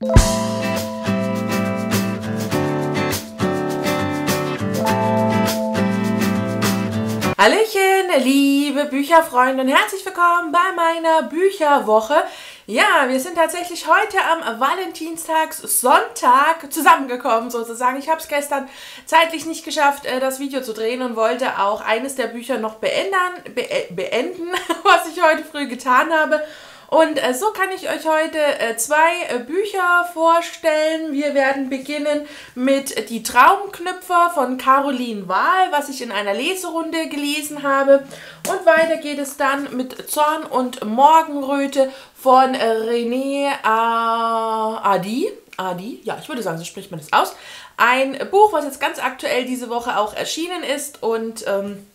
Hallöchen, liebe Bücherfreunde und herzlich willkommen bei meiner Bücherwoche. Ja, wir sind tatsächlich heute am Valentinstags Sonntag zusammengekommen sozusagen. Ich habe es gestern zeitlich nicht geschafft, äh, das Video zu drehen und wollte auch eines der Bücher noch beenden, be beenden was ich heute früh getan habe. Und äh, so kann ich euch heute äh, zwei äh, Bücher vorstellen. Wir werden beginnen mit Die Traumknüpfer von Caroline Wahl, was ich in einer Leserunde gelesen habe. Und weiter geht es dann mit Zorn und Morgenröte von äh, René Adi. Adi, ja, ich würde sagen, so spricht man das aus. Ein Buch, was jetzt ganz aktuell diese Woche auch erschienen ist und... Ähm,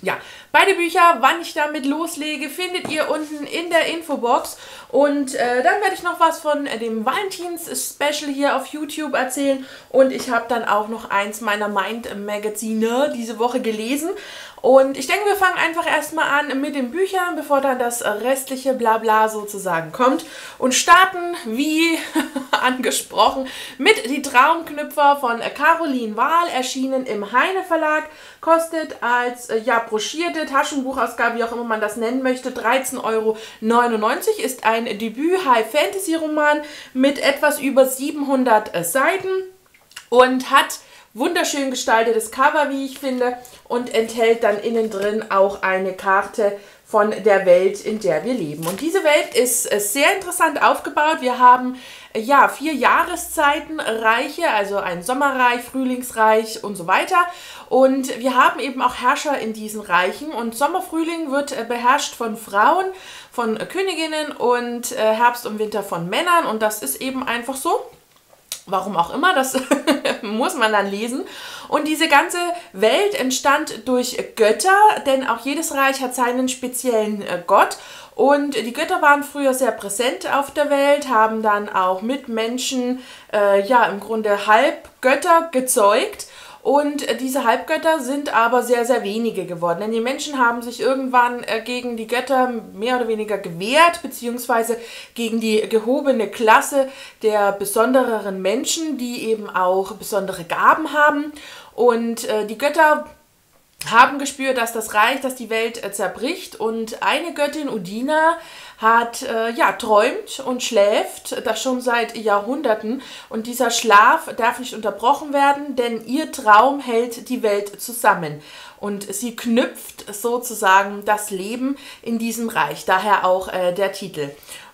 ja, beide Bücher, wann ich damit loslege, findet ihr unten in der Infobox. Und äh, dann werde ich noch was von äh, dem Valentins-Special hier auf YouTube erzählen. Und ich habe dann auch noch eins meiner Mind-Magazine diese Woche gelesen. Und ich denke, wir fangen einfach erstmal an mit den Büchern, bevor dann das restliche Blabla sozusagen kommt. Und starten, wie angesprochen, mit Die Traumknüpfer von Caroline Wahl, erschienen im Heine Verlag. Kostet als äh, ja, broschierte Taschenbuchausgabe, wie auch immer man das nennen möchte, 13,99 Euro. Ist ein Debüt-High-Fantasy-Roman mit etwas über 700 äh, Seiten und hat wunderschön gestaltetes Cover, wie ich finde, und enthält dann innen drin auch eine Karte von der Welt, in der wir leben. Und diese Welt ist äh, sehr interessant aufgebaut. Wir haben ja vier Jahreszeitenreiche, also ein Sommerreich, Frühlingsreich und so weiter. Und wir haben eben auch Herrscher in diesen Reichen. Und Sommer-Frühling wird äh, beherrscht von Frauen, von Königinnen und Herbst und Winter von Männern. Und das ist eben einfach so. Warum auch immer, das muss man dann lesen. Und diese ganze Welt entstand durch Götter, denn auch jedes Reich hat seinen speziellen äh, Gott. Und die Götter waren früher sehr präsent auf der Welt, haben dann auch mit Menschen, äh, ja, im Grunde Halbgötter gezeugt. Und äh, diese Halbgötter sind aber sehr, sehr wenige geworden. Denn die Menschen haben sich irgendwann äh, gegen die Götter mehr oder weniger gewehrt, beziehungsweise gegen die gehobene Klasse der besondereren Menschen, die eben auch besondere Gaben haben. Und äh, die Götter haben gespürt, dass das Reich, dass die Welt zerbricht. Und eine Göttin, Udina, hat, äh, ja, träumt und schläft, das schon seit Jahrhunderten. Und dieser Schlaf darf nicht unterbrochen werden, denn ihr Traum hält die Welt zusammen. Und sie knüpft sozusagen das Leben in diesem Reich, daher auch äh, der Titel.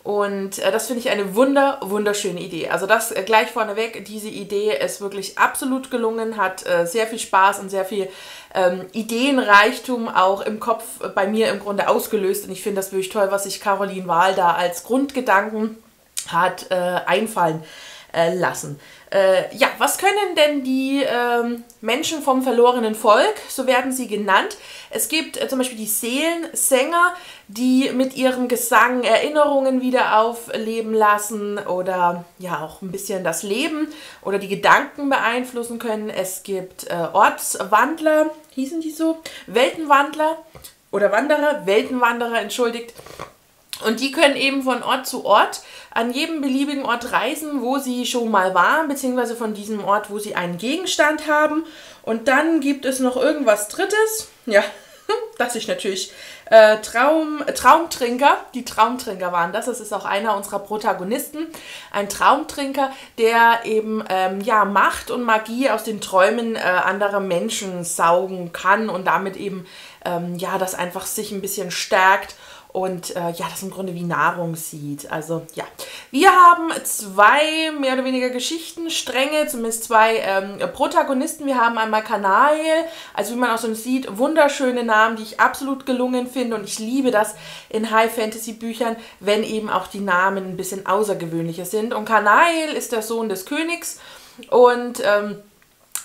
Und äh, das finde ich eine wunder, wunderschöne Idee. Also das äh, gleich vorneweg, diese Idee ist wirklich absolut gelungen, hat äh, sehr viel Spaß und sehr viel ähm, Ideenreichtum auch im Kopf bei mir im Grunde ausgelöst. Und ich finde das wirklich toll, was sich Caroline Wahl da als Grundgedanken hat äh, einfallen äh, lassen. Äh, ja, was können denn die ähm, Menschen vom verlorenen Volk, so werden sie genannt? Es gibt äh, zum Beispiel die Seelensänger, die mit ihrem Gesang Erinnerungen wieder aufleben lassen oder ja auch ein bisschen das Leben oder die Gedanken beeinflussen können. Es gibt äh, Ortswandler, hießen die so? Weltenwandler oder Wanderer, Weltenwanderer, entschuldigt. Und die können eben von Ort zu Ort an jedem beliebigen Ort reisen, wo sie schon mal waren, beziehungsweise von diesem Ort, wo sie einen Gegenstand haben. Und dann gibt es noch irgendwas Drittes. Ja, das ist natürlich äh, Traum, Traumtrinker. Die Traumtrinker waren das. Das ist auch einer unserer Protagonisten. Ein Traumtrinker, der eben ähm, ja, Macht und Magie aus den Träumen äh, anderer Menschen saugen kann und damit eben ähm, ja, das einfach sich ein bisschen stärkt und äh, ja, das im Grunde wie Nahrung sieht. Also ja, wir haben zwei mehr oder weniger Geschichtenstränge, zumindest zwei ähm, Protagonisten. Wir haben einmal Kanael, also wie man auch so sieht, wunderschöne Namen, die ich absolut gelungen finde und ich liebe das in High-Fantasy-Büchern, wenn eben auch die Namen ein bisschen außergewöhnlicher sind. Und Kanael ist der Sohn des Königs und ähm,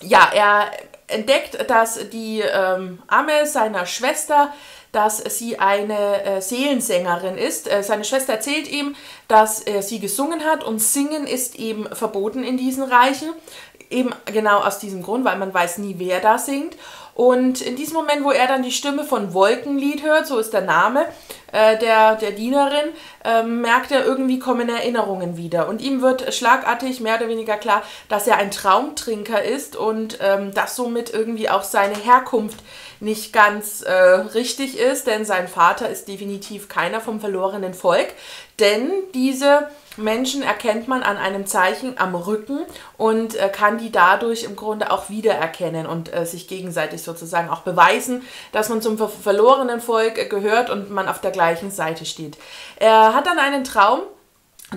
ja, er entdeckt, dass die ähm, Amme seiner Schwester dass sie eine äh, Seelensängerin ist. Äh, seine Schwester erzählt ihm, dass er sie gesungen hat und Singen ist eben verboten in diesen Reichen. Eben genau aus diesem Grund, weil man weiß nie, wer da singt. Und in diesem Moment, wo er dann die Stimme von Wolkenlied hört, so ist der Name äh, der, der Dienerin, äh, merkt er irgendwie kommen Erinnerungen wieder. Und ihm wird schlagartig mehr oder weniger klar, dass er ein Traumtrinker ist und ähm, dass somit irgendwie auch seine Herkunft nicht ganz äh, richtig ist, denn sein Vater ist definitiv keiner vom verlorenen Volk. Denn diese Menschen erkennt man an einem Zeichen am Rücken und äh, kann die dadurch im Grunde auch wiedererkennen und äh, sich gegenseitig sozusagen auch beweisen, dass man zum ver verlorenen Volk äh, gehört und man auf der gleichen Seite steht. Er hat dann einen Traum,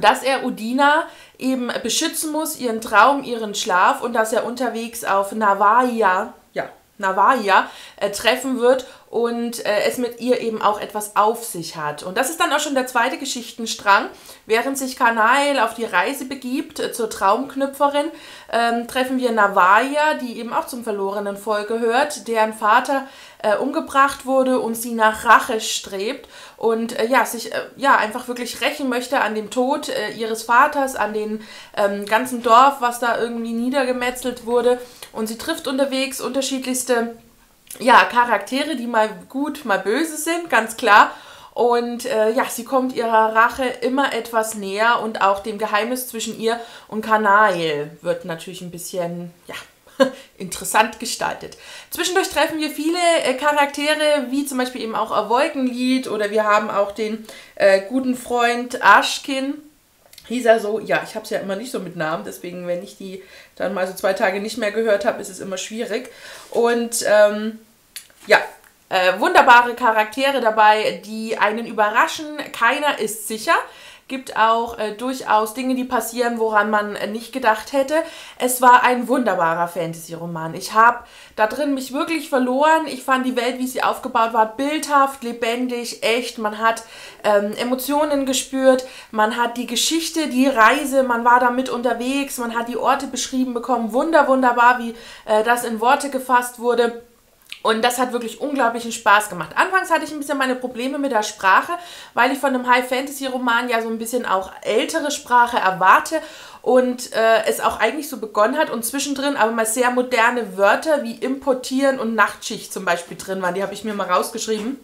dass er Udina eben beschützen muss, ihren Traum, ihren Schlaf und dass er unterwegs auf Navaja, ja, Navaja äh, treffen wird und äh, es mit ihr eben auch etwas auf sich hat. Und das ist dann auch schon der zweite Geschichtenstrang. Während sich Kanail auf die Reise begibt äh, zur Traumknüpferin, ähm, treffen wir Navaya, die eben auch zum verlorenen Volk gehört, deren Vater äh, umgebracht wurde und sie nach Rache strebt und äh, ja, sich äh, ja einfach wirklich rächen möchte an dem Tod äh, ihres Vaters, an den ähm, ganzen Dorf, was da irgendwie niedergemetzelt wurde. Und sie trifft unterwegs unterschiedlichste ja, Charaktere, die mal gut, mal böse sind, ganz klar. Und äh, ja, sie kommt ihrer Rache immer etwas näher und auch dem Geheimnis zwischen ihr und Kanael wird natürlich ein bisschen, ja, interessant gestaltet. Zwischendurch treffen wir viele äh, Charaktere, wie zum Beispiel eben auch Wolkenlied oder wir haben auch den äh, guten Freund Aschkin. Hieß er so, ja, ich habe es ja immer nicht so mit Namen, deswegen, wenn ich die dann mal so zwei Tage nicht mehr gehört habe, ist es immer schwierig. Und ähm, ja, äh, wunderbare Charaktere dabei, die einen überraschen. Keiner ist sicher gibt auch äh, durchaus Dinge, die passieren, woran man äh, nicht gedacht hätte. Es war ein wunderbarer Fantasy-Roman. Ich habe da drin mich wirklich verloren. Ich fand die Welt, wie sie aufgebaut war, bildhaft, lebendig, echt. Man hat ähm, Emotionen gespürt, man hat die Geschichte, die Reise, man war damit unterwegs, man hat die Orte beschrieben bekommen. Wunder, wunderbar, wie äh, das in Worte gefasst wurde. Und das hat wirklich unglaublichen Spaß gemacht. Anfangs hatte ich ein bisschen meine Probleme mit der Sprache, weil ich von einem High-Fantasy-Roman ja so ein bisschen auch ältere Sprache erwarte und äh, es auch eigentlich so begonnen hat und zwischendrin aber mal sehr moderne Wörter wie importieren und Nachtschicht zum Beispiel drin waren. Die habe ich mir mal rausgeschrieben.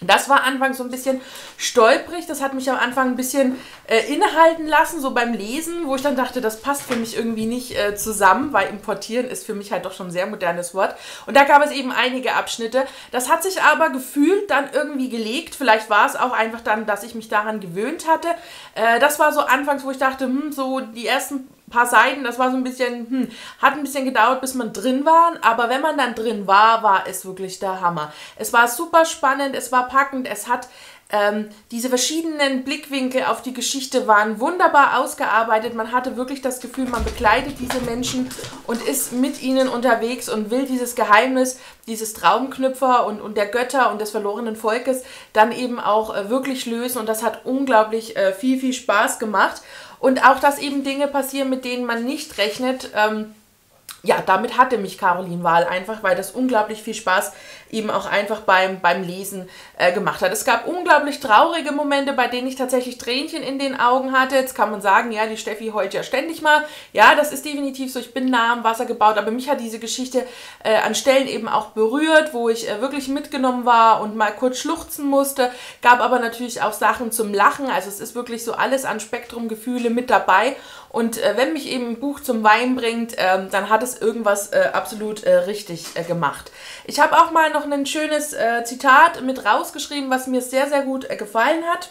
Das war anfangs so ein bisschen stolprig. Das hat mich am Anfang ein bisschen äh, innehalten lassen, so beim Lesen, wo ich dann dachte, das passt für mich irgendwie nicht äh, zusammen, weil importieren ist für mich halt doch schon ein sehr modernes Wort. Und da gab es eben einige Abschnitte. Das hat sich aber gefühlt dann irgendwie gelegt. Vielleicht war es auch einfach dann, dass ich mich daran gewöhnt hatte. Äh, das war so anfangs, wo ich dachte, hm, so die ersten paar Seiten, das war so ein bisschen, hm, hat ein bisschen gedauert, bis man drin war, aber wenn man dann drin war, war es wirklich der Hammer. Es war super spannend, es war packend, es hat ähm, diese verschiedenen Blickwinkel auf die Geschichte waren wunderbar ausgearbeitet. Man hatte wirklich das Gefühl, man begleitet diese Menschen und ist mit ihnen unterwegs und will dieses Geheimnis, dieses Traumknüpfer und, und der Götter und des verlorenen Volkes dann eben auch äh, wirklich lösen. Und das hat unglaublich äh, viel, viel Spaß gemacht. Und auch, dass eben Dinge passieren, mit denen man nicht rechnet. Ähm, ja, damit hatte mich Caroline Wahl einfach, weil das unglaublich viel Spaß eben auch einfach beim, beim Lesen äh, gemacht hat. Es gab unglaublich traurige Momente, bei denen ich tatsächlich Tränchen in den Augen hatte. Jetzt kann man sagen, ja, die Steffi heult ja ständig mal. Ja, das ist definitiv so. Ich bin nah am Wasser gebaut, aber mich hat diese Geschichte äh, an Stellen eben auch berührt, wo ich äh, wirklich mitgenommen war und mal kurz schluchzen musste. Gab aber natürlich auch Sachen zum Lachen. Also es ist wirklich so alles an Spektrum Gefühle mit dabei. Und äh, wenn mich eben ein Buch zum Wein bringt, ähm, dann hat es irgendwas äh, absolut äh, richtig äh, gemacht. Ich habe auch mal noch ein schönes äh, Zitat mit rausgeschrieben, was mir sehr, sehr gut äh, gefallen hat.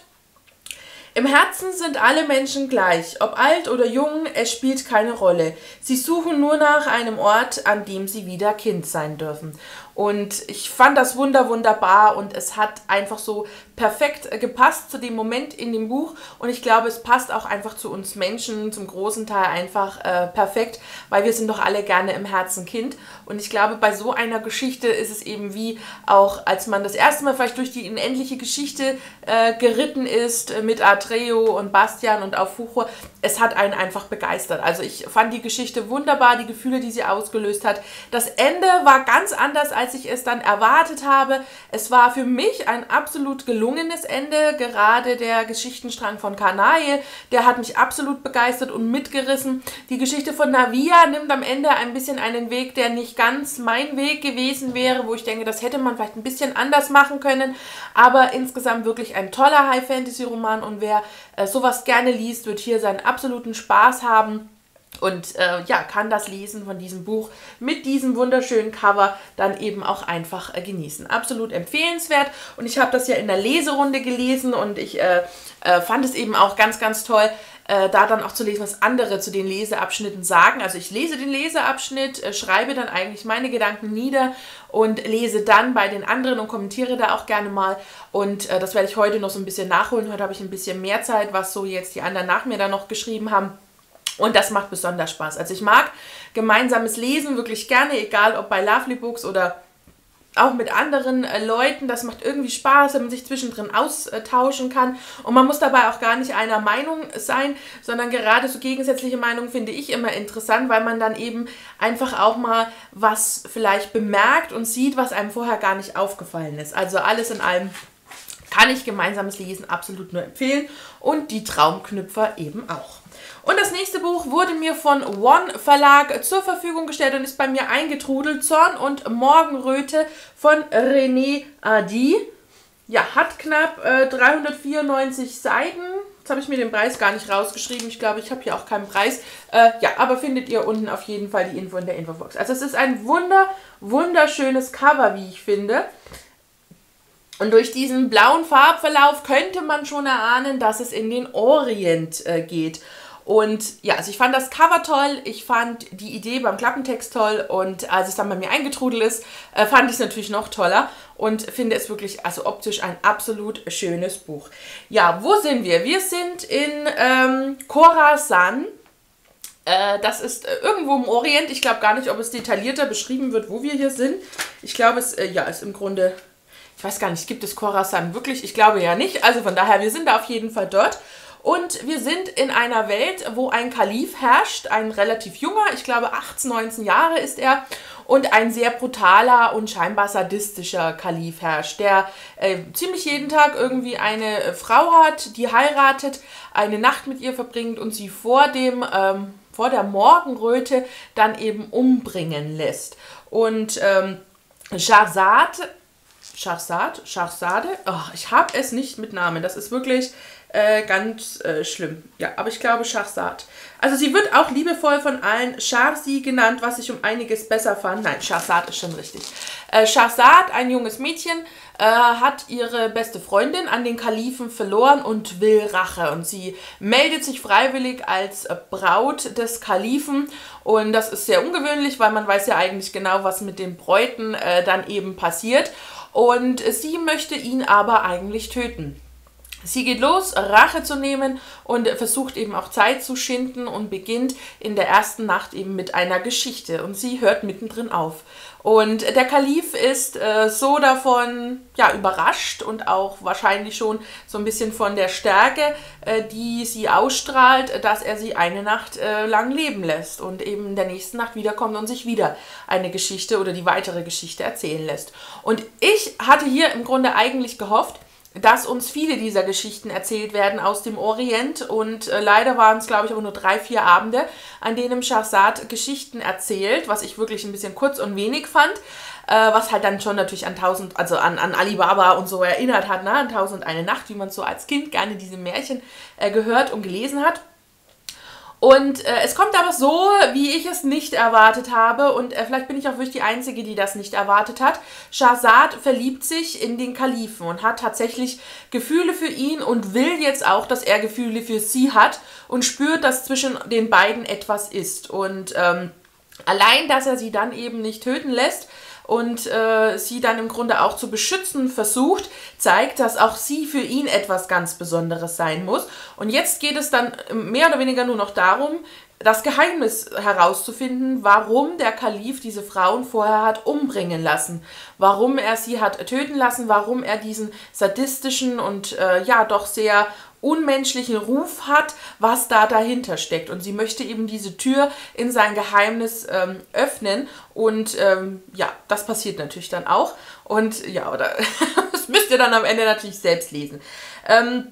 Im Herzen sind alle Menschen gleich, ob alt oder jung, es spielt keine Rolle. Sie suchen nur nach einem Ort, an dem sie wieder Kind sein dürfen. Und ich fand das wunder wunderbar und es hat einfach so perfekt äh, gepasst zu dem Moment in dem Buch und ich glaube, es passt auch einfach zu uns Menschen zum großen Teil einfach äh, perfekt, weil wir sind doch alle gerne im Herzen Kind und ich glaube, bei so einer Geschichte ist es eben wie auch, als man das erste Mal vielleicht durch die unendliche Geschichte äh, geritten ist äh, mit Atreo und Bastian und auf Fucho, es hat einen einfach begeistert. Also ich fand die Geschichte wunderbar, die Gefühle, die sie ausgelöst hat. Das Ende war ganz anders, als ich es dann erwartet habe. Es war für mich ein absolut gelungenes Ende. Gerade der Geschichtenstrang von Kanaje, der hat mich absolut begeistert und mitgerissen. Die Geschichte von Navia nimmt am Ende ein bisschen einen Weg, der nicht ganz mein Weg gewesen wäre, wo ich denke, das hätte man vielleicht ein bisschen anders machen können. Aber insgesamt wirklich ein toller High-Fantasy-Roman und wer äh, sowas gerne liest, wird hier seinen absoluten Spaß haben und äh, ja, kann das Lesen von diesem Buch mit diesem wunderschönen Cover dann eben auch einfach äh, genießen. Absolut empfehlenswert und ich habe das ja in der Leserunde gelesen und ich äh, äh fand es eben auch ganz, ganz toll, äh, da dann auch zu lesen, was andere zu den Leseabschnitten sagen. Also ich lese den Leseabschnitt, äh, schreibe dann eigentlich meine Gedanken nieder und lese dann bei den anderen und kommentiere da auch gerne mal. Und das werde ich heute noch so ein bisschen nachholen. Heute habe ich ein bisschen mehr Zeit, was so jetzt die anderen nach mir dann noch geschrieben haben. Und das macht besonders Spaß. Also ich mag gemeinsames Lesen wirklich gerne, egal ob bei Lovely Books oder auch mit anderen äh, Leuten. Das macht irgendwie Spaß, wenn man sich zwischendrin austauschen kann. Und man muss dabei auch gar nicht einer Meinung sein, sondern gerade so gegensätzliche Meinungen finde ich immer interessant, weil man dann eben einfach auch mal was vielleicht bemerkt und sieht, was einem vorher gar nicht aufgefallen ist. Also alles in allem kann ich gemeinsames Lesen absolut nur empfehlen und die Traumknüpfer eben auch. Und das nächste Buch wurde mir von One Verlag zur Verfügung gestellt und ist bei mir eingetrudelt. Zorn und Morgenröte von René Adi. Ja, hat knapp äh, 394 Seiten. Jetzt habe ich mir den Preis gar nicht rausgeschrieben. Ich glaube, ich habe hier auch keinen Preis. Äh, ja, aber findet ihr unten auf jeden Fall die Info in der Infobox. Also es ist ein wunder, wunderschönes Cover, wie ich finde. Und durch diesen blauen Farbverlauf könnte man schon erahnen, dass es in den Orient äh, geht. Und ja, also ich fand das Cover toll, ich fand die Idee beim Klappentext toll und als es dann bei mir eingetrudelt ist, äh, fand ich es natürlich noch toller und finde es wirklich, also optisch ein absolut schönes Buch. Ja, wo sind wir? Wir sind in ähm, Khorasan. Äh, das ist äh, irgendwo im Orient. Ich glaube gar nicht, ob es detaillierter beschrieben wird, wo wir hier sind. Ich glaube, es ja, ist im Grunde, ich weiß gar nicht, gibt es Khorasan wirklich? Ich glaube ja nicht. Also von daher, wir sind da auf jeden Fall dort. Und wir sind in einer Welt, wo ein Kalif herrscht, ein relativ junger, ich glaube 18, 19 Jahre ist er, und ein sehr brutaler und scheinbar sadistischer Kalif herrscht, der äh, ziemlich jeden Tag irgendwie eine äh, Frau hat, die heiratet, eine Nacht mit ihr verbringt und sie vor dem ähm, vor der Morgenröte dann eben umbringen lässt. Und ähm, Shahzad, Shahzade, oh, ich habe es nicht mit Namen, das ist wirklich äh, ganz äh, schlimm. Ja, aber ich glaube Schachsat. Also sie wird auch liebevoll von allen Sharsi genannt, was ich um einiges besser fand. Nein, Shahzad ist schon richtig. Äh, Shahzad, ein junges Mädchen, äh, hat ihre beste Freundin an den Kalifen verloren und will Rache. Und sie meldet sich freiwillig als Braut des Kalifen. Und das ist sehr ungewöhnlich, weil man weiß ja eigentlich genau, was mit den Bräuten äh, dann eben passiert. Und sie möchte ihn aber eigentlich töten. Sie geht los, Rache zu nehmen und versucht eben auch Zeit zu schinden und beginnt in der ersten Nacht eben mit einer Geschichte und sie hört mittendrin auf. Und der Kalif ist äh, so davon ja, überrascht und auch wahrscheinlich schon so ein bisschen von der Stärke, äh, die sie ausstrahlt, dass er sie eine Nacht äh, lang leben lässt und eben in der nächsten Nacht wiederkommt und sich wieder eine Geschichte oder die weitere Geschichte erzählen lässt. Und ich hatte hier im Grunde eigentlich gehofft, dass uns viele dieser Geschichten erzählt werden aus dem Orient und äh, leider waren es, glaube ich, auch nur drei, vier Abende, an denen Shahzad Geschichten erzählt, was ich wirklich ein bisschen kurz und wenig fand, äh, was halt dann schon natürlich an tausend, also an, an Alibaba und so erinnert hat, ne? an tausend eine Nacht, wie man so als Kind gerne diese Märchen äh, gehört und gelesen hat. Und äh, es kommt aber so, wie ich es nicht erwartet habe. Und äh, vielleicht bin ich auch wirklich die Einzige, die das nicht erwartet hat. Shahzad verliebt sich in den Kalifen und hat tatsächlich Gefühle für ihn und will jetzt auch, dass er Gefühle für sie hat und spürt, dass zwischen den beiden etwas ist. Und ähm, allein, dass er sie dann eben nicht töten lässt, und äh, sie dann im Grunde auch zu beschützen versucht, zeigt, dass auch sie für ihn etwas ganz Besonderes sein muss. Und jetzt geht es dann mehr oder weniger nur noch darum, das Geheimnis herauszufinden, warum der Kalif diese Frauen vorher hat umbringen lassen, warum er sie hat töten lassen, warum er diesen sadistischen und äh, ja doch sehr unmenschlichen Ruf hat, was da dahinter steckt. Und sie möchte eben diese Tür in sein Geheimnis ähm, öffnen. Und ähm, ja, das passiert natürlich dann auch. Und ja, oder das müsst ihr dann am Ende natürlich selbst lesen. Ähm,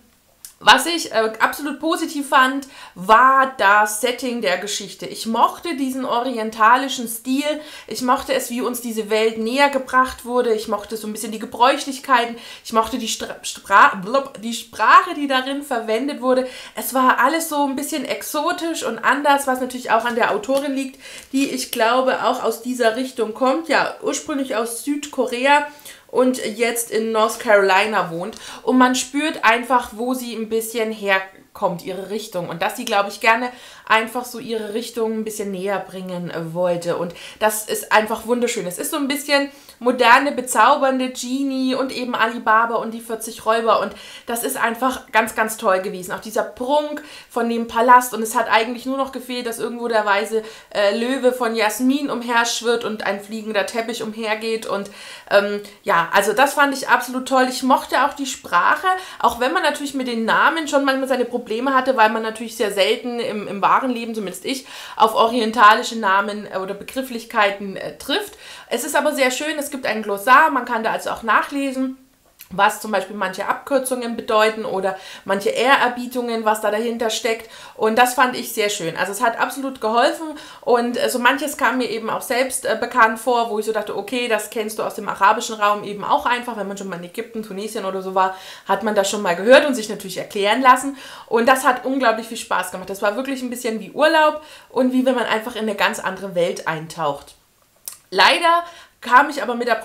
was ich äh, absolut positiv fand, war das Setting der Geschichte. Ich mochte diesen orientalischen Stil. Ich mochte es, wie uns diese Welt näher gebracht wurde. Ich mochte so ein bisschen die Gebräuchlichkeiten. Ich mochte die, Stra Spra blub, die Sprache, die darin verwendet wurde. Es war alles so ein bisschen exotisch und anders, was natürlich auch an der Autorin liegt, die ich glaube auch aus dieser Richtung kommt. Ja, ursprünglich aus Südkorea und jetzt in North Carolina wohnt. Und man spürt einfach, wo sie ein bisschen herkommt, ihre Richtung. Und dass sie, glaube ich, gerne einfach so ihre Richtung ein bisschen näher bringen wollte. Und das ist einfach wunderschön. Es ist so ein bisschen moderne, bezaubernde Genie und eben Alibaba und die 40 Räuber. Und das ist einfach ganz, ganz toll gewesen. Auch dieser Prunk von dem Palast. Und es hat eigentlich nur noch gefehlt, dass irgendwo der weise äh, Löwe von Jasmin umherschwirrt und ein fliegender Teppich umhergeht. Und ähm, ja, also das fand ich absolut toll. Ich mochte auch die Sprache, auch wenn man natürlich mit den Namen schon manchmal seine Probleme hatte, weil man natürlich sehr selten im, im wahren Leben, zumindest ich, auf orientalische Namen äh, oder Begrifflichkeiten äh, trifft. Es ist aber sehr schön, es gibt ein Glossar, man kann da also auch nachlesen was zum Beispiel manche Abkürzungen bedeuten oder manche Ehrerbietungen, was da dahinter steckt. Und das fand ich sehr schön. Also es hat absolut geholfen und äh, so manches kam mir eben auch selbst äh, bekannt vor, wo ich so dachte, okay, das kennst du aus dem arabischen Raum eben auch einfach. Wenn man schon mal in Ägypten, Tunesien oder so war, hat man das schon mal gehört und sich natürlich erklären lassen. Und das hat unglaublich viel Spaß gemacht. Das war wirklich ein bisschen wie Urlaub und wie wenn man einfach in eine ganz andere Welt eintaucht. Leider kam ich aber mit der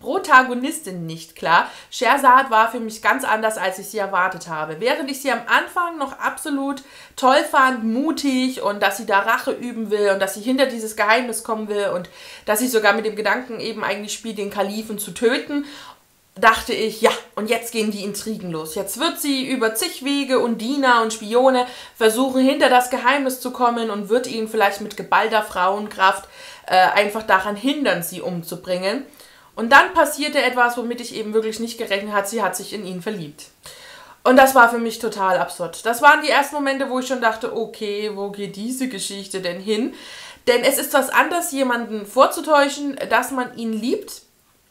Protagonistin nicht klar. Sherzad war für mich ganz anders, als ich sie erwartet habe. Während ich sie am Anfang noch absolut toll fand, mutig und dass sie da Rache üben will und dass sie hinter dieses Geheimnis kommen will und dass sie sogar mit dem Gedanken eben eigentlich spielt, den Kalifen zu töten dachte ich, ja, und jetzt gehen die Intrigen los. Jetzt wird sie über zig Wege und Diener und Spione versuchen, hinter das Geheimnis zu kommen und wird ihn vielleicht mit geballter Frauenkraft äh, einfach daran hindern, sie umzubringen. Und dann passierte etwas, womit ich eben wirklich nicht gerechnet habe. Sie hat sich in ihn verliebt. Und das war für mich total absurd. Das waren die ersten Momente, wo ich schon dachte, okay, wo geht diese Geschichte denn hin? Denn es ist was anderes, jemanden vorzutäuschen, dass man ihn liebt,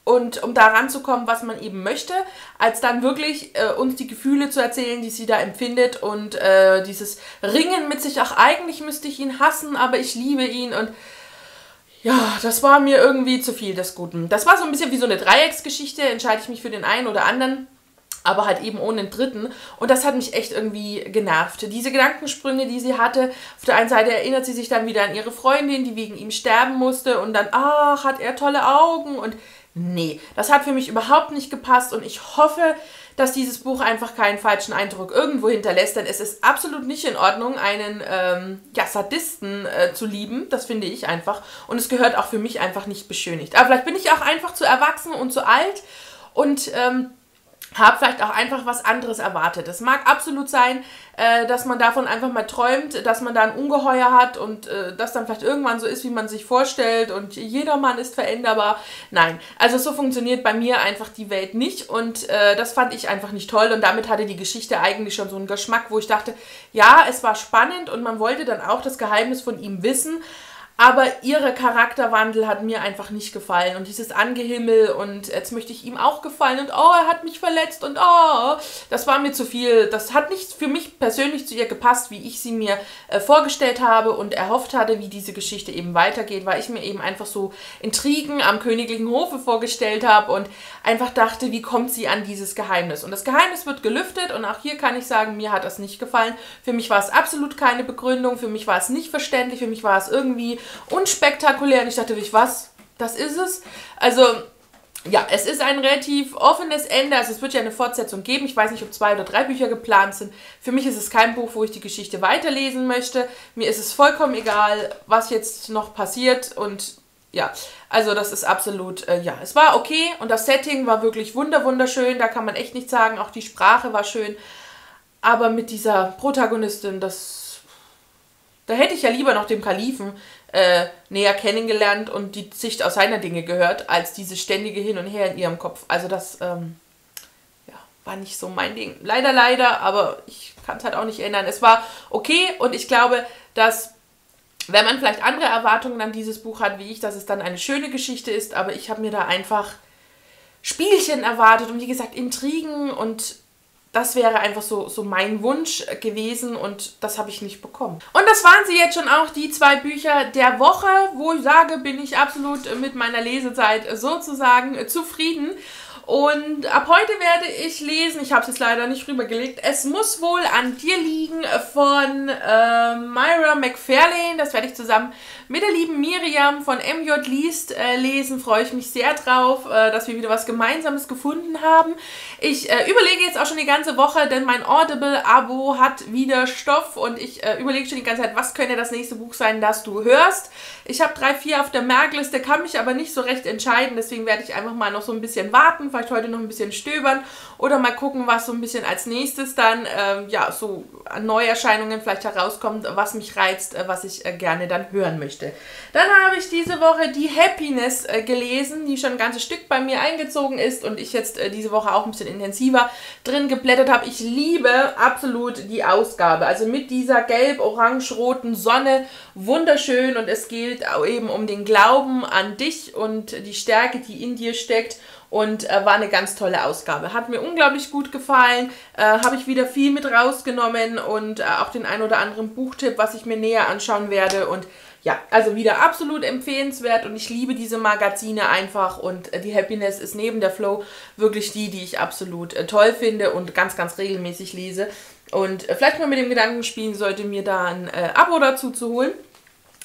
und um da ranzukommen, was man eben möchte, als dann wirklich äh, uns die Gefühle zu erzählen, die sie da empfindet und äh, dieses Ringen mit sich, ach eigentlich müsste ich ihn hassen, aber ich liebe ihn und ja, das war mir irgendwie zu viel des Guten. Das war so ein bisschen wie so eine Dreiecksgeschichte, entscheide ich mich für den einen oder anderen, aber halt eben ohne den dritten. Und das hat mich echt irgendwie genervt. Diese Gedankensprünge, die sie hatte, auf der einen Seite erinnert sie sich dann wieder an ihre Freundin, die wegen ihm sterben musste und dann, ach, hat er tolle Augen und nee, das hat für mich überhaupt nicht gepasst und ich hoffe, dass dieses Buch einfach keinen falschen Eindruck irgendwo hinterlässt, denn es ist absolut nicht in Ordnung, einen ähm, ja, Sadisten äh, zu lieben. Das finde ich einfach. Und es gehört auch für mich einfach nicht beschönigt. Aber vielleicht bin ich auch einfach zu erwachsen und zu alt und ähm, habe vielleicht auch einfach was anderes erwartet. Es mag absolut sein, äh, dass man davon einfach mal träumt, dass man da ein Ungeheuer hat und äh, das dann vielleicht irgendwann so ist, wie man sich vorstellt und jeder Mann ist veränderbar. Nein, also so funktioniert bei mir einfach die Welt nicht und äh, das fand ich einfach nicht toll und damit hatte die Geschichte eigentlich schon so einen Geschmack, wo ich dachte, ja, es war spannend und man wollte dann auch das Geheimnis von ihm wissen, aber ihre Charakterwandel hat mir einfach nicht gefallen. Und dieses Angehimmel und jetzt möchte ich ihm auch gefallen und oh, er hat mich verletzt und oh, das war mir zu viel. Das hat nicht für mich persönlich zu ihr gepasst, wie ich sie mir äh, vorgestellt habe und erhofft hatte, wie diese Geschichte eben weitergeht, weil ich mir eben einfach so Intrigen am königlichen Hofe vorgestellt habe und einfach dachte, wie kommt sie an dieses Geheimnis. Und das Geheimnis wird gelüftet und auch hier kann ich sagen, mir hat das nicht gefallen. Für mich war es absolut keine Begründung, für mich war es nicht verständlich, für mich war es irgendwie unspektakulär. Und ich dachte, was? Das ist es. Also, ja, es ist ein relativ offenes Ende. Also es wird ja eine Fortsetzung geben. Ich weiß nicht, ob zwei oder drei Bücher geplant sind. Für mich ist es kein Buch, wo ich die Geschichte weiterlesen möchte. Mir ist es vollkommen egal, was jetzt noch passiert. Und ja, also das ist absolut, äh, ja, es war okay. Und das Setting war wirklich wunder wunderschön. Da kann man echt nichts sagen. Auch die Sprache war schön. Aber mit dieser Protagonistin, das da hätte ich ja lieber noch dem Kalifen äh, näher kennengelernt und die Sicht aus seiner Dinge gehört, als diese ständige Hin und Her in ihrem Kopf. Also das, ähm, ja, war nicht so mein Ding. Leider, leider, aber ich kann es halt auch nicht ändern. Es war okay und ich glaube, dass wenn man vielleicht andere Erwartungen an dieses Buch hat wie ich, dass es dann eine schöne Geschichte ist, aber ich habe mir da einfach Spielchen erwartet und wie gesagt Intrigen und das wäre einfach so, so mein Wunsch gewesen und das habe ich nicht bekommen. Und das waren sie jetzt schon auch, die zwei Bücher der Woche, wo ich sage, bin ich absolut mit meiner Lesezeit sozusagen zufrieden. Und ab heute werde ich lesen, ich habe es jetzt leider nicht rübergelegt, Es muss wohl an dir liegen von äh, Myra McFarlane. Das werde ich zusammen mit der lieben Miriam von MJ Liest äh, lesen. Freue ich mich sehr drauf, äh, dass wir wieder was Gemeinsames gefunden haben. Ich äh, überlege jetzt auch schon die ganze Woche, denn mein Audible-Abo hat wieder Stoff und ich äh, überlege schon die ganze Zeit, was könnte das nächste Buch sein, das du hörst. Ich habe drei, vier auf der Merkliste, kann mich aber nicht so recht entscheiden, deswegen werde ich einfach mal noch so ein bisschen warten vielleicht heute noch ein bisschen stöbern oder mal gucken, was so ein bisschen als nächstes dann ähm, ja so Neuerscheinungen vielleicht herauskommt, was mich reizt, äh, was ich äh, gerne dann hören möchte. Dann habe ich diese Woche die Happiness äh, gelesen, die schon ein ganzes Stück bei mir eingezogen ist und ich jetzt äh, diese Woche auch ein bisschen intensiver drin geblättert habe. Ich liebe absolut die Ausgabe, also mit dieser gelb-orange-roten Sonne, wunderschön und es geht eben um den Glauben an dich und die Stärke, die in dir steckt und äh, war eine ganz tolle Ausgabe. Hat mir unglaublich gut gefallen, äh, habe ich wieder viel mit rausgenommen und äh, auch den ein oder anderen Buchtipp, was ich mir näher anschauen werde. Und ja, also wieder absolut empfehlenswert. Und ich liebe diese Magazine einfach. Und äh, die Happiness ist neben der Flow. Wirklich die, die ich absolut äh, toll finde und ganz, ganz regelmäßig lese. Und äh, vielleicht mal mit dem Gedanken spielen sollte, mir da ein Abo dazu zu holen.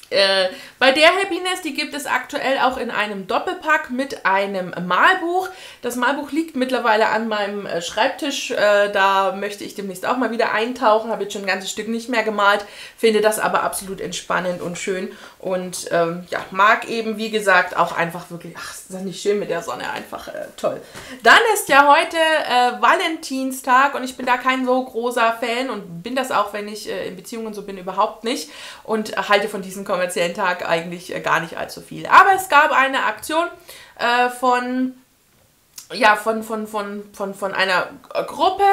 Äh, bei der Happiness, die gibt es aktuell auch in einem Doppelpack mit einem Malbuch. Das Malbuch liegt mittlerweile an meinem äh, Schreibtisch. Äh, da möchte ich demnächst auch mal wieder eintauchen. Habe jetzt schon ein ganzes Stück nicht mehr gemalt. Finde das aber absolut entspannend und schön. Und ähm, ja, mag eben, wie gesagt, auch einfach wirklich, ach, ist das nicht schön mit der Sonne, einfach äh, toll. Dann ist ja heute äh, Valentinstag und ich bin da kein so großer Fan und bin das auch, wenn ich in Beziehungen so bin, überhaupt nicht. Und halte von diesen Kommentaren kommerziellen Tag eigentlich äh, gar nicht allzu viel. Aber es gab eine Aktion äh, von ja, von, von, von, von, von einer Gruppe,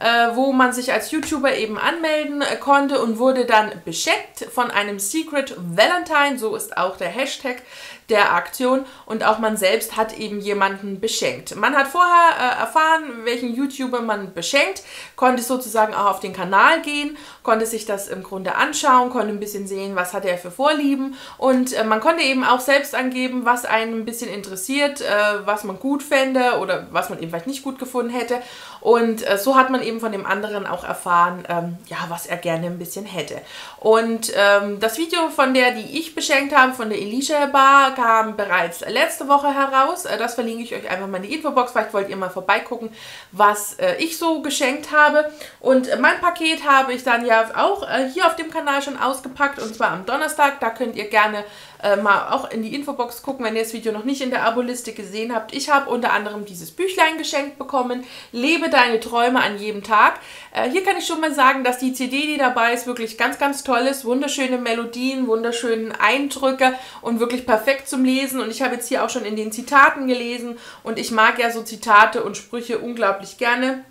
äh, wo man sich als YouTuber eben anmelden äh, konnte und wurde dann beschenkt von einem Secret Valentine, so ist auch der Hashtag der Aktion und auch man selbst hat eben jemanden beschenkt. Man hat vorher äh, erfahren, welchen YouTuber man beschenkt, konnte sozusagen auch auf den Kanal gehen, konnte sich das im Grunde anschauen, konnte ein bisschen sehen, was hat er für Vorlieben und äh, man konnte eben auch selbst angeben, was einen ein bisschen interessiert, äh, was man gut fände oder was man eben vielleicht nicht gut gefunden hätte und äh, so hat man eben von dem anderen auch erfahren, ähm, ja, was er gerne ein bisschen hätte. Und ähm, das Video von der, die ich beschenkt habe, von der Elisha Bar, kam bereits letzte Woche heraus. Äh, das verlinke ich euch einfach mal in die Infobox. Vielleicht wollt ihr mal vorbeigucken, was äh, ich so geschenkt habe. Und mein Paket habe ich dann ja auch äh, hier auf dem Kanal schon ausgepackt und zwar am Donnerstag. Da könnt ihr gerne äh, mal auch in die Infobox gucken, wenn ihr das Video noch nicht in der Abo-Liste gesehen habt. Ich habe unter anderem dieses Büchlein geschenkt bekommen, Lebe deine Träume an jedem Tag. Äh, hier kann ich schon mal sagen, dass die CD, die dabei ist, wirklich ganz, ganz toll ist. Wunderschöne Melodien, wunderschöne Eindrücke und wirklich perfekt zum Lesen. Und ich habe jetzt hier auch schon in den Zitaten gelesen und ich mag ja so Zitate und Sprüche unglaublich gerne.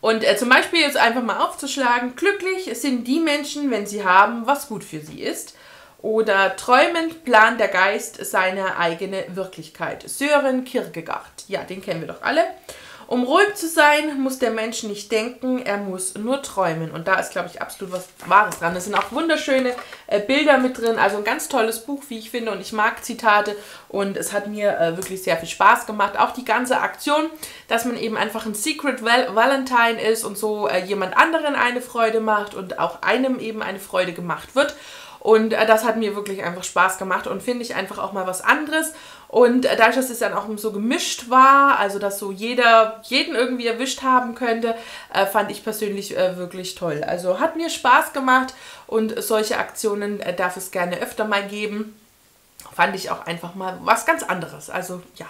Und äh, zum Beispiel jetzt einfach mal aufzuschlagen, glücklich sind die Menschen, wenn sie haben, was gut für sie ist. Oder träumend plant der Geist seine eigene Wirklichkeit. Sören Kierkegaard. Ja, den kennen wir doch alle. Um ruhig zu sein, muss der Mensch nicht denken, er muss nur träumen. Und da ist, glaube ich, absolut was Wahres dran. Es sind auch wunderschöne äh, Bilder mit drin. Also ein ganz tolles Buch, wie ich finde. Und ich mag Zitate. Und es hat mir äh, wirklich sehr viel Spaß gemacht. Auch die ganze Aktion, dass man eben einfach ein Secret Val Valentine ist und so äh, jemand anderen eine Freude macht und auch einem eben eine Freude gemacht wird. Und äh, das hat mir wirklich einfach Spaß gemacht und finde ich einfach auch mal was anderes. Und äh, dadurch, dass es dann auch so gemischt war, also dass so jeder jeden irgendwie erwischt haben könnte, äh, fand ich persönlich äh, wirklich toll. Also hat mir Spaß gemacht und solche Aktionen äh, darf es gerne öfter mal geben fand ich auch einfach mal was ganz anderes. Also ja.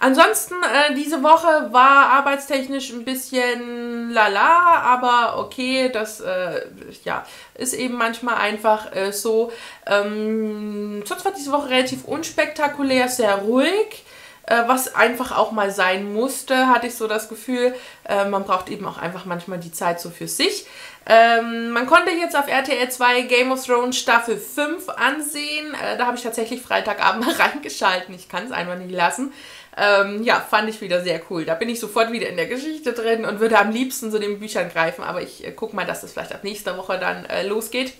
Ansonsten, äh, diese Woche war arbeitstechnisch ein bisschen lala, aber okay, das äh, ja, ist eben manchmal einfach äh, so. Ähm, sonst war diese Woche relativ unspektakulär, sehr ruhig. äh, was einfach auch mal sein musste, hatte ich so das Gefühl. Äh, man braucht eben auch einfach manchmal die Zeit so für sich. Ähm, man konnte jetzt auf RTL 2 Game of Thrones Staffel 5 ansehen. Äh, da habe ich tatsächlich Freitagabend mal reingeschalten. Ich kann es einfach nicht lassen. Ähm, ja, fand ich wieder sehr cool. Da bin ich sofort wieder in der Geschichte drin und würde am liebsten zu den Büchern greifen. Aber ich äh, gucke mal, dass das vielleicht ab nächster Woche dann äh, losgeht.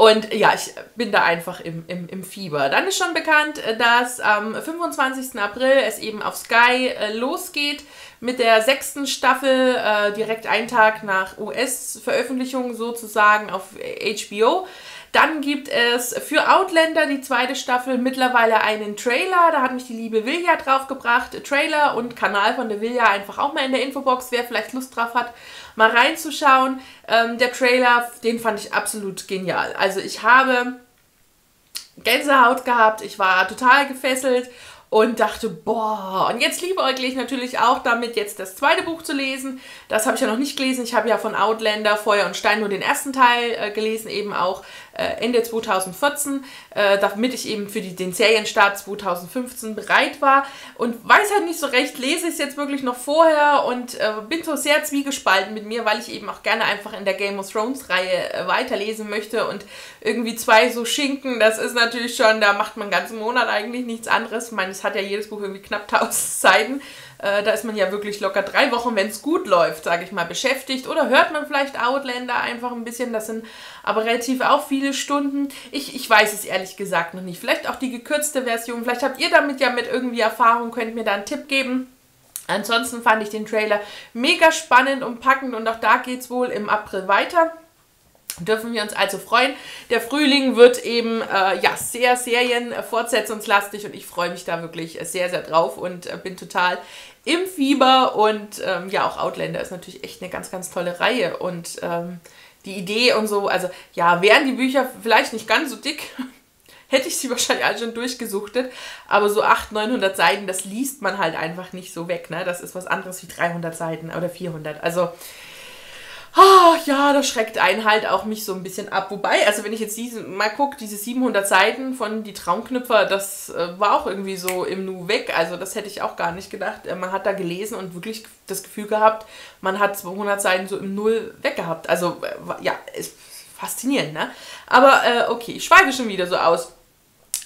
Und ja, ich bin da einfach im, im, im Fieber. Dann ist schon bekannt, äh, dass am 25. April es eben auf Sky äh, losgeht mit der sechsten Staffel, äh, direkt einen Tag nach US-Veröffentlichung sozusagen auf HBO. Dann gibt es für Outlander die zweite Staffel mittlerweile einen Trailer. Da hat mich die liebe Vilja draufgebracht. Trailer und Kanal von der Vilja einfach auch mal in der Infobox, wer vielleicht Lust drauf hat, mal reinzuschauen. Ähm, der Trailer, den fand ich absolut genial. Also ich habe Gänsehaut gehabt, ich war total gefesselt und dachte, boah, und jetzt liebe ich natürlich auch damit, jetzt das zweite Buch zu lesen. Das habe ich ja noch nicht gelesen. Ich habe ja von Outlander, Feuer und Stein nur den ersten Teil äh, gelesen, eben auch Ende 2014, äh, damit ich eben für die, den Serienstart 2015 bereit war und weiß halt nicht so recht, lese ich es jetzt wirklich noch vorher und äh, bin so sehr zwiegespalten mit mir, weil ich eben auch gerne einfach in der Game of Thrones Reihe äh, weiterlesen möchte und irgendwie zwei so Schinken, das ist natürlich schon, da macht man einen ganzen Monat eigentlich nichts anderes. Ich meine, es hat ja jedes Buch irgendwie knapp 1000 Seiten. Äh, da ist man ja wirklich locker drei Wochen, wenn es gut läuft, sage ich mal, beschäftigt. Oder hört man vielleicht Outlander einfach ein bisschen. Das sind aber relativ auch viele Stunden. Ich, ich weiß es ehrlich gesagt noch nicht. Vielleicht auch die gekürzte Version. Vielleicht habt ihr damit ja mit irgendwie Erfahrung, könnt mir da einen Tipp geben. Ansonsten fand ich den Trailer mega spannend und packend und auch da geht es wohl im April weiter dürfen wir uns also freuen. Der Frühling wird eben äh, ja, sehr serienfortsetzungslastig und ich freue mich da wirklich sehr, sehr drauf und äh, bin total im Fieber und ähm, ja, auch Outlander ist natürlich echt eine ganz, ganz tolle Reihe und ähm, die Idee und so, also ja, wären die Bücher vielleicht nicht ganz so dick, hätte ich sie wahrscheinlich alle schon durchgesuchtet, aber so 800, 900 Seiten, das liest man halt einfach nicht so weg, ne? Das ist was anderes wie 300 Seiten oder 400, also oh, ja, das schreckt einen halt auch mich so ein bisschen ab. Wobei, also wenn ich jetzt diese, mal gucke, diese 700 Seiten von Die Traumknüpfer, das äh, war auch irgendwie so im Nu weg. Also das hätte ich auch gar nicht gedacht. Äh, man hat da gelesen und wirklich das Gefühl gehabt, man hat 200 Seiten so im Null weggehabt. Also äh, ja, ist faszinierend, ne? Aber äh, okay, ich schweife schon wieder so aus.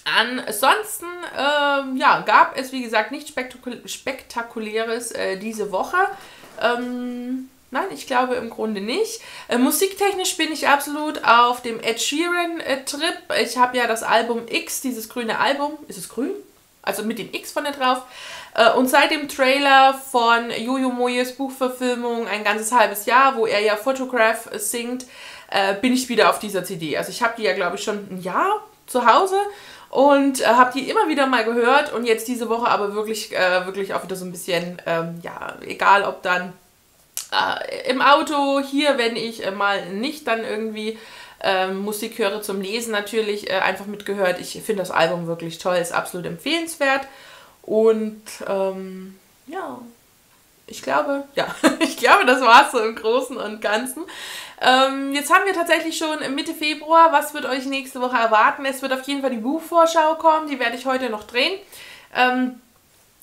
Ansonsten ähm, ja, gab es, wie gesagt, nichts Spektakul Spektakuläres äh, diese Woche. Ähm, Nein, ich glaube im Grunde nicht. Äh, musiktechnisch bin ich absolut auf dem Ed Sheeran-Trip. Ich habe ja das Album X, dieses grüne Album. Ist es grün? Also mit dem X von vorne drauf. Äh, und seit dem Trailer von Jojo Moyes Buchverfilmung ein ganzes halbes Jahr, wo er ja Photograph singt, äh, bin ich wieder auf dieser CD. Also ich habe die ja, glaube ich, schon ein Jahr zu Hause und äh, habe die immer wieder mal gehört und jetzt diese Woche aber wirklich, äh, wirklich auch wieder so ein bisschen, ähm, ja, egal ob dann äh, im Auto, hier, wenn ich äh, mal nicht dann irgendwie äh, Musik höre zum Lesen natürlich, äh, einfach mitgehört. Ich finde das Album wirklich toll, ist absolut empfehlenswert. Und ähm, ja, ich glaube, ja, ich glaube, das war es so im Großen und Ganzen. Ähm, jetzt haben wir tatsächlich schon Mitte Februar. Was wird euch nächste Woche erwarten? Es wird auf jeden Fall die Buchvorschau kommen, die werde ich heute noch drehen. Ähm,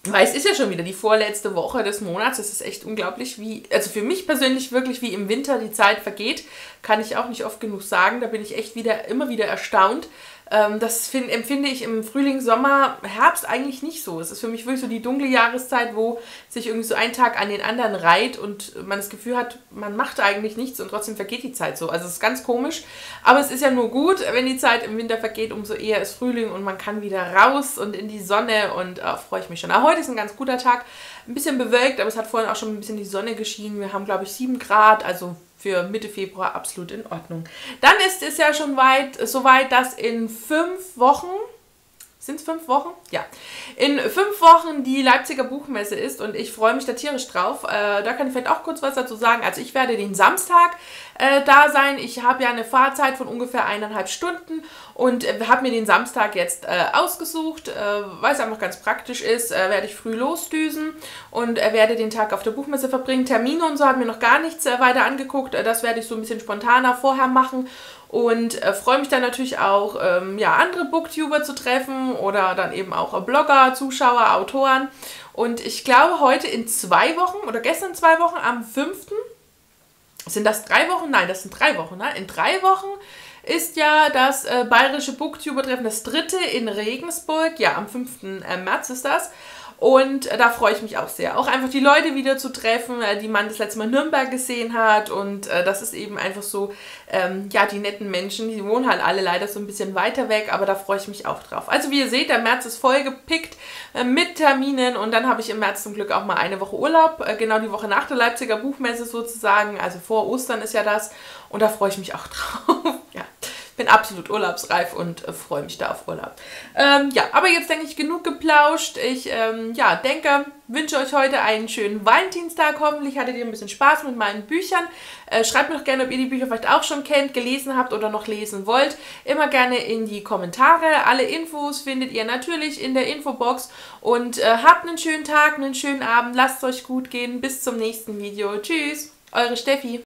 weil es ist ja schon wieder die vorletzte Woche des Monats. Es ist echt unglaublich, wie, also für mich persönlich wirklich wie im Winter die Zeit vergeht, kann ich auch nicht oft genug sagen. Da bin ich echt wieder immer wieder erstaunt, ähm, das find, empfinde ich im Frühling, Sommer, Herbst eigentlich nicht so. Es ist für mich wirklich so die dunkle Jahreszeit, wo sich irgendwie so ein Tag an den anderen reiht und man das Gefühl hat, man macht eigentlich nichts und trotzdem vergeht die Zeit so. Also es ist ganz komisch. Aber es ist ja nur gut, wenn die Zeit im Winter vergeht, umso eher ist Frühling und man kann wieder raus und in die Sonne und äh, freue ich mich schon. Aber heute ist ein ganz guter Tag. Ein bisschen bewölkt, aber es hat vorhin auch schon ein bisschen die Sonne geschienen. Wir haben, glaube ich, 7 Grad, also für Mitte Februar absolut in Ordnung. Dann ist es ja schon weit, so weit, dass in fünf Wochen, sind es fünf Wochen? Ja. In fünf Wochen die Leipziger Buchmesse ist und ich freue mich da tierisch drauf. Äh, da kann ich vielleicht auch kurz was dazu sagen. Also ich werde den Samstag äh, da sein. Ich habe ja eine Fahrzeit von ungefähr eineinhalb Stunden und äh, habe mir den Samstag jetzt äh, ausgesucht, äh, weil es einfach ganz praktisch ist. Äh, werde ich früh losdüsen und werde den Tag auf der Buchmesse verbringen. Termine und so haben mir noch gar nichts weiter angeguckt. das werde ich so ein bisschen spontaner vorher machen und äh, freue mich dann natürlich auch, ähm, ja, andere Booktuber zu treffen oder dann eben auch Blogger, Zuschauer, Autoren. Und ich glaube, heute in zwei Wochen oder gestern zwei Wochen, am 5. Sind das drei Wochen? Nein, das sind drei Wochen. Ne? In drei Wochen ist ja das äh, Bayerische Booktuber-Treffen, das dritte in Regensburg. Ja, am 5. Äh, März ist das. Und da freue ich mich auch sehr. Auch einfach die Leute wieder zu treffen, äh, die man das letzte Mal in Nürnberg gesehen hat. Und äh, das ist eben einfach so, ähm, ja, die netten Menschen, die wohnen halt alle leider so ein bisschen weiter weg, aber da freue ich mich auch drauf. Also wie ihr seht, der März ist vollgepickt äh, mit Terminen und dann habe ich im März zum Glück auch mal eine Woche Urlaub, äh, genau die Woche nach der Leipziger Buchmesse sozusagen, also vor Ostern ist ja das. Und da freue ich mich auch drauf. Bin absolut urlaubsreif und äh, freue mich da auf Urlaub. Ähm, ja, aber jetzt denke ich genug geplauscht. Ich ähm, ja, denke, wünsche euch heute einen schönen Valentinstag. Hoffentlich hattet ihr ein bisschen Spaß mit meinen Büchern. Äh, schreibt mir doch gerne, ob ihr die Bücher vielleicht auch schon kennt, gelesen habt oder noch lesen wollt. Immer gerne in die Kommentare. Alle Infos findet ihr natürlich in der Infobox. Und äh, habt einen schönen Tag, einen schönen Abend. Lasst es euch gut gehen. Bis zum nächsten Video. Tschüss, eure Steffi.